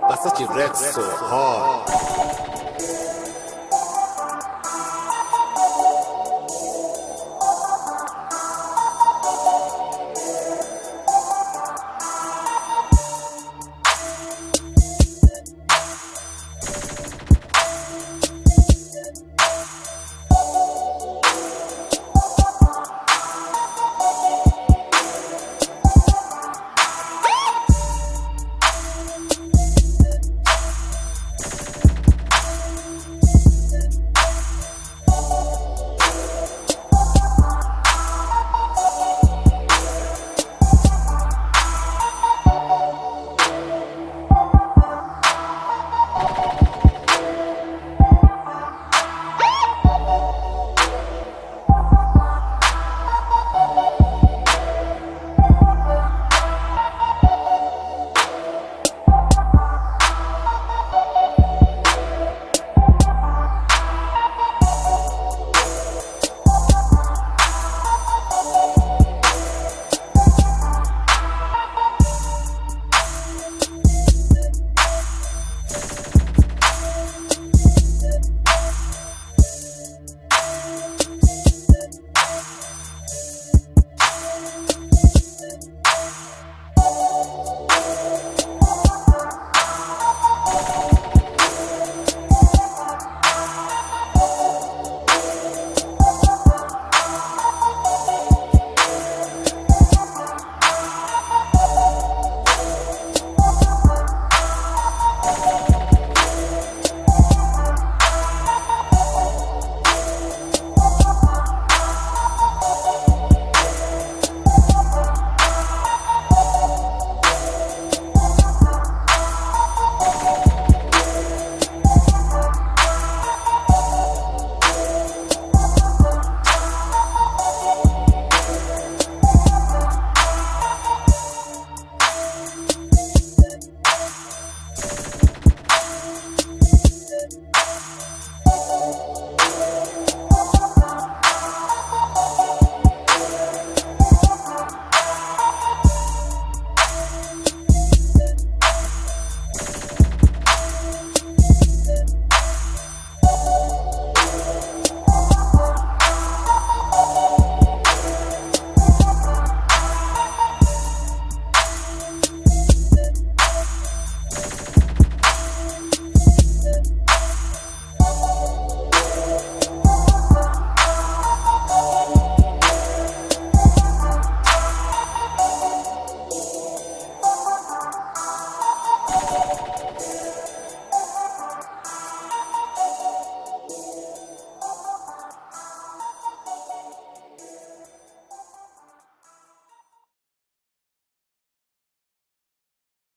But such a red so hard.